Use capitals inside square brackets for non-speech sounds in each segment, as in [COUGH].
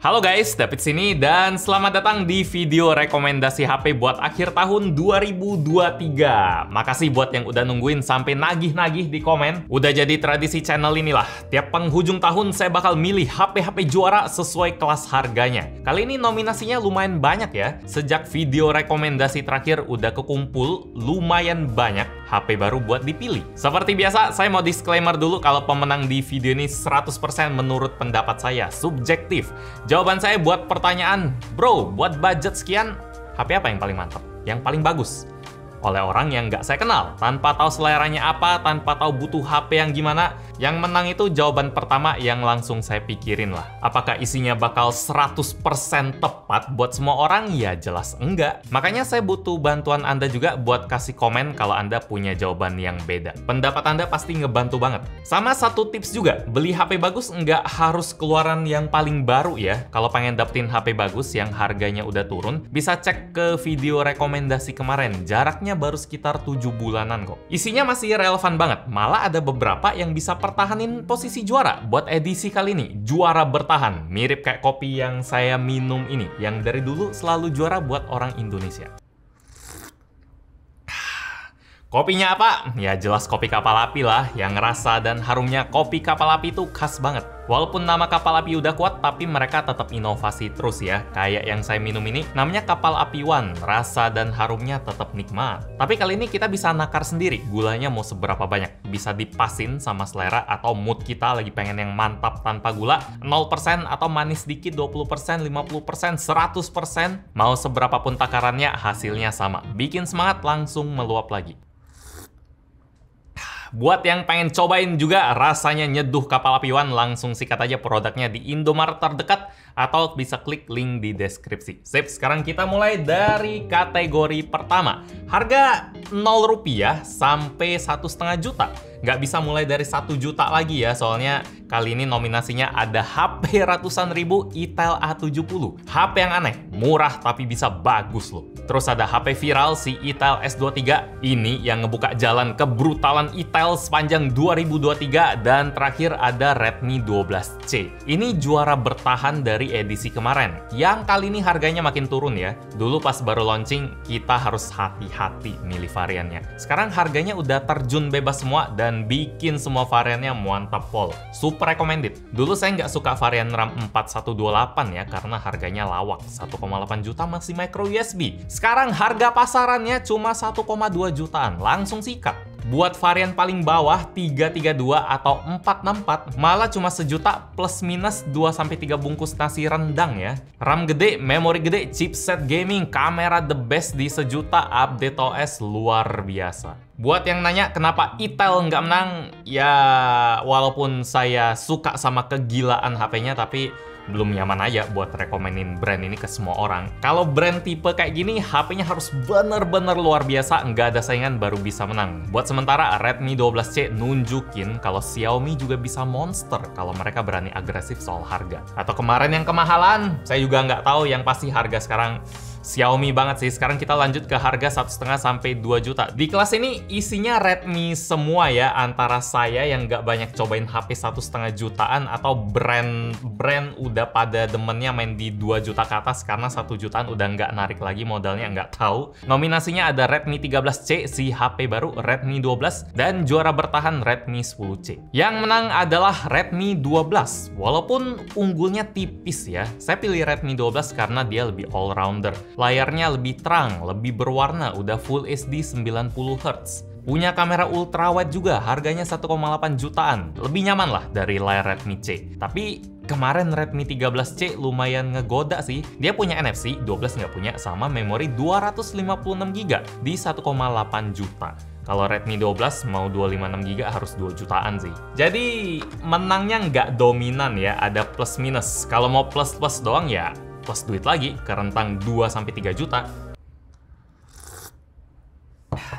Halo guys, David sini dan selamat datang di video rekomendasi HP buat akhir tahun 2023. Makasih buat yang udah nungguin sampai nagih-nagih di komen. Udah jadi tradisi channel inilah. Tiap penghujung tahun saya bakal milih HP-HP juara sesuai kelas harganya. Kali ini nominasinya lumayan banyak ya. Sejak video rekomendasi terakhir udah kekumpul lumayan banyak HP baru buat dipilih. Seperti biasa, saya mau disclaimer dulu kalau pemenang di video ini 100% menurut pendapat saya, subjektif. Jawaban saya buat pertanyaan, bro, buat budget sekian, HP apa yang paling mantap? Yang paling bagus? Oleh orang yang nggak saya kenal, tanpa tahu seleranya apa, tanpa tahu butuh HP yang gimana. Yang menang itu jawaban pertama yang langsung saya pikirin lah. Apakah isinya bakal 100% tepat buat semua orang? Ya jelas enggak. Makanya saya butuh bantuan Anda juga buat kasih komen kalau Anda punya jawaban yang beda. Pendapat Anda pasti ngebantu banget. Sama satu tips juga, beli HP bagus nggak harus keluaran yang paling baru ya. Kalau pengen dapetin HP bagus yang harganya udah turun, bisa cek ke video rekomendasi kemarin. Jaraknya baru sekitar 7 bulanan kok. Isinya masih relevan banget, malah ada beberapa yang bisa pertahanin posisi juara. Buat edisi kali ini, juara bertahan. Mirip kayak kopi yang saya minum ini, yang dari dulu selalu juara buat orang Indonesia. Kopinya apa? Ya jelas kopi kapal api lah, yang rasa dan harumnya kopi kapal api itu khas banget. Walaupun nama kapal api udah kuat, tapi mereka tetap inovasi terus ya. Kayak yang saya minum ini, namanya kapal api one. Rasa dan harumnya tetap nikmat. Tapi kali ini kita bisa nakar sendiri, gulanya mau seberapa banyak. Bisa dipasin sama selera atau mood kita lagi pengen yang mantap tanpa gula, 0% atau manis dikit 20%, 50%, 100%. Mau seberapa pun takarannya, hasilnya sama. Bikin semangat langsung meluap lagi. Buat yang pengen cobain juga rasanya nyeduh kapal api One, langsung sikat aja produknya di Indomaret terdekat atau bisa klik link di deskripsi. Sip, sekarang kita mulai dari kategori pertama. Harga 0 rupiah sampai satu setengah juta nggak bisa mulai dari satu juta lagi ya, soalnya kali ini nominasinya ada HP ratusan ribu Itel A70. HP yang aneh, murah tapi bisa bagus loh. Terus ada HP viral si Itel S23, ini yang ngebuka jalan kebrutalan Itel sepanjang 2023, dan terakhir ada Redmi 12C. Ini juara bertahan dari edisi kemarin, yang kali ini harganya makin turun ya. Dulu pas baru launching, kita harus hati-hati milih variannya. Sekarang harganya udah terjun bebas semua, dan dan bikin semua variannya mantap pol. Super recommended. Dulu saya nggak suka varian RAM 4128 ya, karena harganya lawak. 1,8 juta masih micro USB. Sekarang harga pasarannya cuma 1,2 jutaan. Langsung sikat. Buat varian paling bawah 332 atau 464 malah cuma sejuta plus minus 2-3 bungkus nasi rendang ya. RAM gede, memori gede, chipset gaming, kamera the best di sejuta, update OS luar biasa. Buat yang nanya kenapa Itel nggak menang, ya walaupun saya suka sama kegilaan HP-nya tapi belum nyaman aja buat rekomenin brand ini ke semua orang. Kalau brand tipe kayak gini, HP-nya harus bener-bener luar biasa, nggak ada saingan baru bisa menang. Buat sementara, Redmi 12C nunjukin kalau Xiaomi juga bisa monster kalau mereka berani agresif soal harga. Atau kemarin yang kemahalan, saya juga nggak tahu yang pasti harga sekarang Xiaomi banget sih. Sekarang kita lanjut ke harga 1,5 sampai 2 juta. Di kelas ini isinya Redmi semua ya, antara saya yang nggak banyak cobain HP 1,5 jutaan atau brand-brand udah pada demennya main di 2 juta ke atas karena 1 jutaan udah nggak narik lagi modalnya nggak tahu. Nominasinya ada Redmi 13C si HP baru, Redmi 12, dan juara bertahan Redmi 10C. Yang menang adalah Redmi 12. Walaupun unggulnya tipis ya, saya pilih Redmi 12 karena dia lebih all-rounder. Layarnya lebih terang, lebih berwarna, udah Full HD 90Hz. Punya kamera ultrawide juga, harganya 1,8 jutaan. Lebih nyaman lah dari layar Redmi C. Tapi kemarin Redmi 13C lumayan ngegoda sih. Dia punya NFC, 12 nggak punya, sama memori 256GB di 1,8 juta. Kalau Redmi 12 mau 256GB harus 2 jutaan sih. Jadi menangnya nggak dominan ya, ada plus minus. Kalau mau plus-plus doang ya plus duit lagi ke rentang 2-3 juta.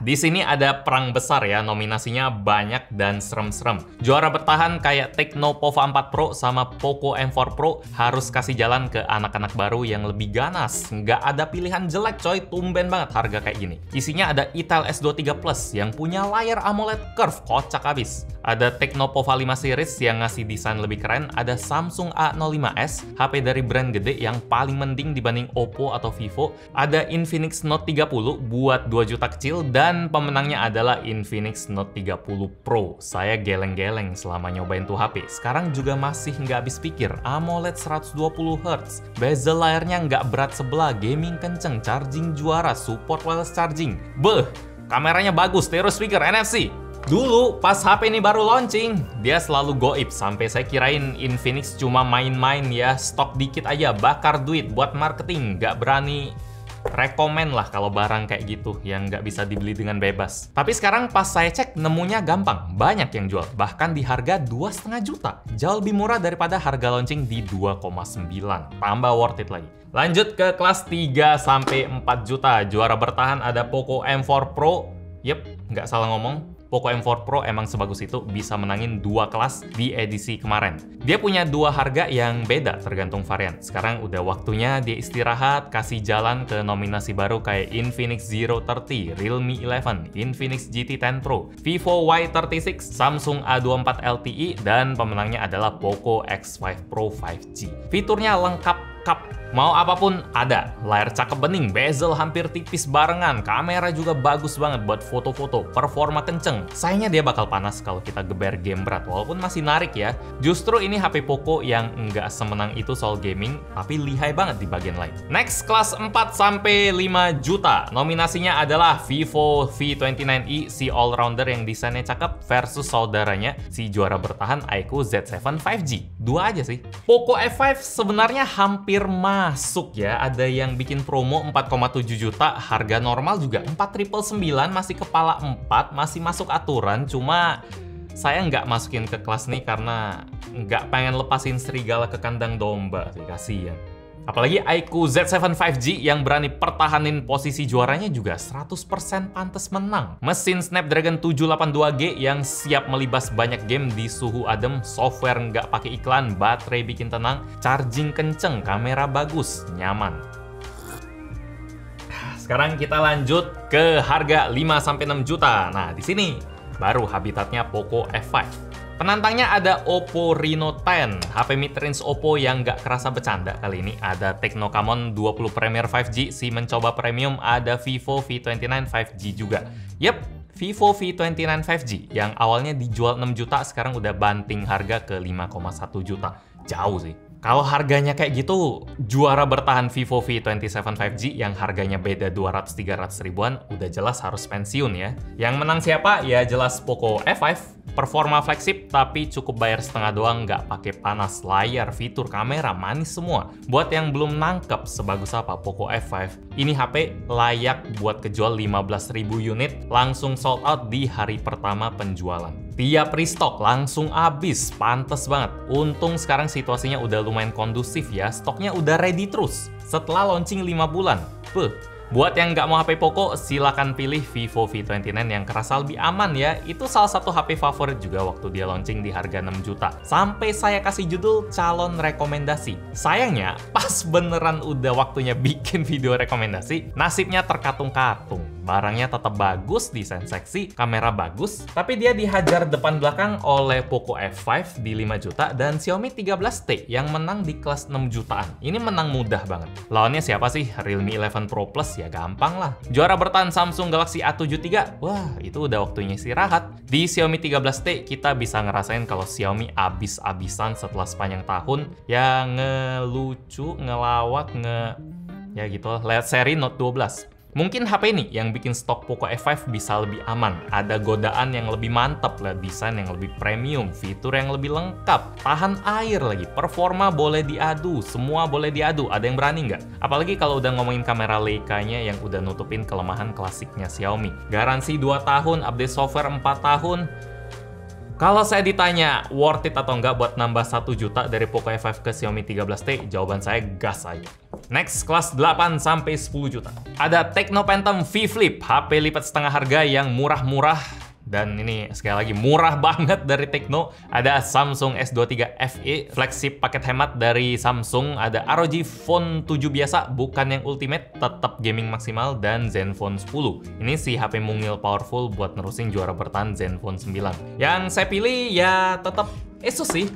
Di sini ada perang besar ya, nominasinya banyak dan serem-serem. Juara bertahan kayak Tecno Pova 4 Pro sama Poco M4 Pro harus kasih jalan ke anak-anak baru yang lebih ganas. Nggak ada pilihan jelek coy, tumben banget harga kayak gini. Isinya ada Itel S23 Plus yang punya layar AMOLED curve, kocak abis. Ada Tecno Pova 5 series yang ngasih desain lebih keren, ada Samsung A05s, HP dari brand gede yang paling mending dibanding Oppo atau Vivo, ada Infinix Note 30 buat 2 juta kecil, dan pemenangnya adalah Infinix Note 30 Pro. Saya geleng-geleng selama nyobain tuh HP. Sekarang juga masih nggak habis pikir, AMOLED 120Hz, bezel layarnya nggak berat sebelah, gaming kenceng, charging juara, support wireless charging. Beh, kameranya bagus, stereo speaker, NFC. Dulu pas HP ini baru launching, dia selalu goib sampai saya kirain Infinix cuma main-main ya, stok dikit aja, bakar duit buat marketing, nggak berani rekomen lah kalau barang kayak gitu yang nggak bisa dibeli dengan bebas. Tapi sekarang pas saya cek nemunya gampang, banyak yang jual, bahkan di harga 2,5 juta. Jauh lebih murah daripada harga launching di 2,9. Tambah worth it lagi. Lanjut ke kelas 3 sampai 4 juta. Juara bertahan ada Poco M4 Pro. Yep, nggak salah ngomong. Poco M4 Pro emang sebagus itu bisa menangin dua kelas di edisi kemarin. Dia punya dua harga yang beda tergantung varian. Sekarang udah waktunya dia istirahat, kasih jalan ke nominasi baru kayak Infinix Zero 30, Realme 11, Infinix GT 10 Pro, Vivo Y36, Samsung A24 LTE, dan pemenangnya adalah Poco X5 Pro 5G. Fiturnya lengkap Cup. Mau apa pun ada. Layar cakep bening, bezel hampir tipis barengan, kamera juga bagus banget buat foto-foto, performa kenceng. Sayangnya dia bakal panas kalau kita geber game berat, walaupun masih narik ya. Justru ini HP Poco yang nggak semenang itu soal gaming, tapi lihai banget di bagian lain. Next, kelas 4 sampai 5 juta. Nominasinya adalah Vivo V29i, si all-rounder yang desainnya cakep, versus saudaranya, si juara bertahan Aiko Z7 5G. Dua aja sih. Poco F5 sebenarnya hampir hampir masuk ya. Ada yang bikin promo 4,7 juta, harga normal juga 4.999 masih kepala 4, masih masuk aturan. Cuma saya nggak masukin ke kelas nih karena nggak pengen lepasin serigala ke kandang domba sih, kasihan. Apalagi Aiku Z7 5G yang berani pertahanin posisi juaranya juga 100% pantas menang. Mesin Snapdragon 782G yang siap melibas banyak game di suhu adem, software nggak pakai iklan, baterai bikin tenang, charging kenceng, kamera bagus, nyaman. Sekarang kita lanjut ke harga 5-6 juta. Nah, di sini baru habitatnya Poco F5. Penantangnya ada Oppo Reno 10, HP mid-range Oppo yang nggak kerasa bercanda kali ini. Ada Tecno Camon 20 Premier 5G, si mencoba premium, ada Vivo V29 5G juga. Yep, Vivo V29 5G yang awalnya dijual 6 juta, sekarang udah banting harga ke 5,1 juta. Jauh sih. Kalau harganya kayak gitu, juara bertahan Vivo V27 5G yang harganya beda 200-300 ribuan udah jelas harus pensiun ya. Yang menang siapa? Ya jelas Poco F5 Performa flagship tapi cukup bayar setengah doang nggak pakai panas layar, fitur kamera manis semua. Buat yang belum nangkep sebagus apa Poco F5, ini HP layak buat kejual 15.000 unit langsung sold out di hari pertama penjualan. Tiap restock langsung habis, pantes banget. Untung sekarang situasinya udah lumayan kondusif ya, stoknya udah ready terus. Setelah launching 5 bulan. Puh, Buat yang nggak mau HP Poco, silahkan pilih Vivo V29 yang kerasa lebih aman ya. Itu salah satu HP favorit juga waktu dia launching di harga 6 juta. Sampai saya kasih judul calon rekomendasi. Sayangnya, pas beneran udah waktunya bikin [LAUGHS] video rekomendasi, nasibnya terkatung-katung. Barangnya tetap bagus, desain seksi, kamera bagus, tapi dia dihajar depan belakang oleh Poco F5 di 5 juta dan Xiaomi 13T yang menang di kelas 6 jutaan. Ini menang mudah banget. Lawannya siapa sih? Realme 11 Pro Plus ya gampang lah. Juara bertahan Samsung Galaxy A73, wah itu udah waktunya istirahat. Di Xiaomi 13T kita bisa ngerasain kalau Xiaomi abis-abisan setelah sepanjang tahun ya ngelucu, ngelawak, nge ya gitu lah. Lihat seri Note 12. Mungkin HP ini yang bikin stok Poco F5 bisa lebih aman. Ada godaan yang lebih mantap lah, desain yang lebih premium, fitur yang lebih lengkap, tahan air lagi, performa boleh diadu, semua boleh diadu. Ada yang berani nggak? Apalagi kalau udah ngomongin kamera Leica-nya yang udah nutupin kelemahan klasiknya Xiaomi. Garansi 2 tahun, update software 4 tahun, kalau saya ditanya worth it atau enggak buat nambah 1 juta dari Poco F5 ke Xiaomi 13T, jawaban saya gas aja. Next, kelas 8 sampai 10 juta. Ada Tecno Phantom V Flip, HP lipat setengah harga yang murah-murah dan ini sekali lagi murah [LAUGHS] banget dari Tecno. Ada Samsung S23 FE flagship paket hemat dari Samsung. Ada ROG Phone 7 biasa, bukan yang ultimate, tetap gaming maksimal dan Zenfone 10. Ini si HP mungil powerful buat nerusin juara bertahan Zenfone 9. Yang saya pilih ya tetap Asus sih.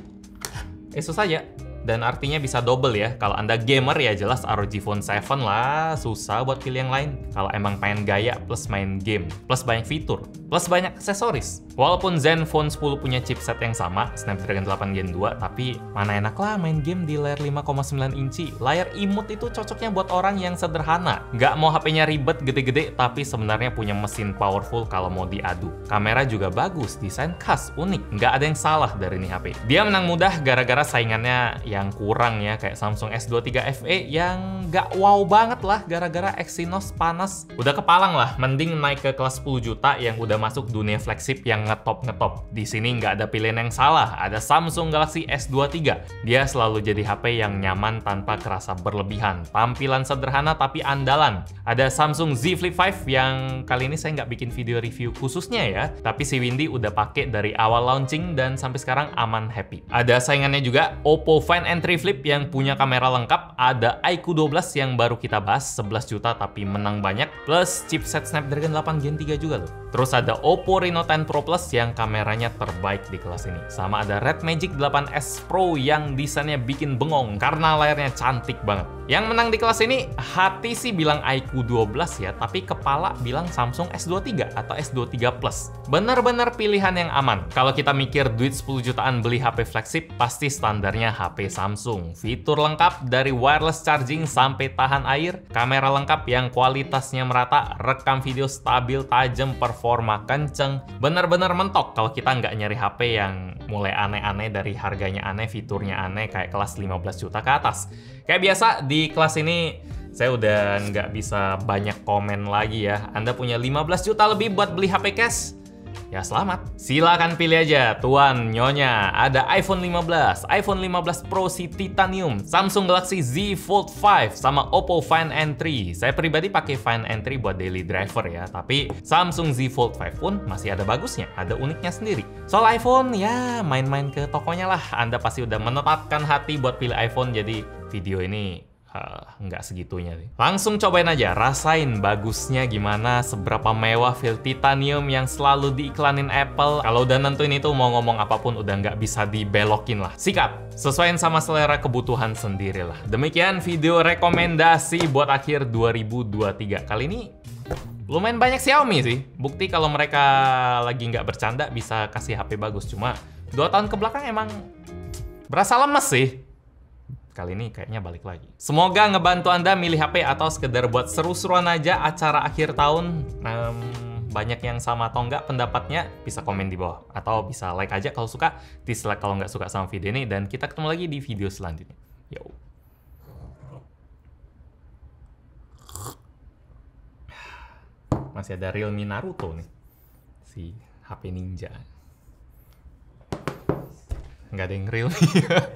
Asus saja dan artinya bisa double ya. Kalau Anda gamer ya jelas ROG Phone 7 lah, susah buat pilih yang lain. Kalau emang pengen gaya plus main game, plus banyak fitur, plus banyak aksesoris. Walaupun Zenfone 10 punya chipset yang sama, Snapdragon 8 Gen 2, tapi mana enak lah main game di layar 5,9 inci. Layar imut itu cocoknya buat orang yang sederhana. Nggak mau HP-nya ribet gede-gede, tapi sebenarnya punya mesin powerful kalau mau diadu. Kamera juga bagus, desain khas, unik. Nggak ada yang salah dari nih HP. Dia menang mudah gara-gara saingannya yang kurang ya, kayak Samsung S23 FE yang nggak wow banget lah gara-gara Exynos panas. Udah kepalang lah, mending naik ke kelas 10 juta yang udah masuk dunia flagship yang ngetop-ngetop. Di sini nggak ada pilihan yang salah, ada Samsung Galaxy S23. Dia selalu jadi HP yang nyaman tanpa kerasa berlebihan. Tampilan sederhana tapi andalan. Ada Samsung Z Flip 5 yang kali ini saya nggak bikin video review khususnya ya, tapi si Windy udah pakai dari awal launching dan sampai sekarang aman happy. Ada saingannya juga Oppo Find Entry Flip yang punya kamera lengkap, ada iQOO 12 yang baru kita bahas 11 juta tapi menang banyak, plus chipset Snapdragon 8 Gen 3 juga loh. Terus ada Oppo Reno 10 Pro Plus yang kameranya terbaik di kelas ini. Sama ada Red Magic 8S Pro yang desainnya bikin bengong karena layarnya cantik banget. Yang menang di kelas ini, hati sih bilang iQOO 12 ya, tapi kepala bilang Samsung S23 atau S23 Plus. Benar-benar pilihan yang aman. Kalau kita mikir duit 10 jutaan beli HP flagship, pasti standarnya HP Samsung. Fitur lengkap dari wireless charging sampai tahan air, kamera lengkap yang kualitasnya merata, rekam video stabil, tajam, performa kenceng. Benar-benar mentok kalau kita nggak nyari HP yang mulai aneh-aneh dari harganya aneh, fiturnya aneh kayak kelas 15 juta ke atas. Kayak biasa di kelas ini saya udah nggak bisa banyak komen lagi ya. Anda punya 15 juta lebih buat beli HP cash? Ya selamat. Silakan pilih aja, tuan, nyonya. Ada iPhone 15, iPhone 15 Pro si Titanium, Samsung Galaxy Z Fold 5, sama Oppo Find N3. Saya pribadi pakai Find N3 buat daily driver ya, tapi Samsung Z Fold 5 pun masih ada bagusnya, ada uniknya sendiri. Soal iPhone, ya main-main ke tokonya lah. Anda pasti udah menetapkan hati buat pilih iPhone, jadi video ini Uh, nggak segitunya sih. Langsung cobain aja, rasain bagusnya gimana, seberapa mewah feel titanium yang selalu diiklanin Apple. Kalau udah nentuin itu mau ngomong apa pun udah nggak bisa dibelokin lah. Sikat, sesuaiin sama selera kebutuhan sendiri lah. Demikian video rekomendasi buat akhir 2023. Kali ini lumayan banyak Xiaomi sih. Bukti kalau mereka lagi nggak bercanda bisa kasih HP bagus. Cuma dua tahun ke belakang emang berasa lemes sih. Kali ini kayaknya balik lagi. Semoga ngebantu Anda milih HP atau sekedar buat seru-seruan aja acara akhir tahun. Um, banyak yang sama atau enggak pendapatnya bisa komen di bawah. Atau bisa like aja kalau suka, dislike kalau nggak suka sama video ini. Dan kita ketemu lagi di video selanjutnya. Yo. Masih ada Realme Naruto nih. Si HP Ninja. Nggak ada yang real [LAUGHS]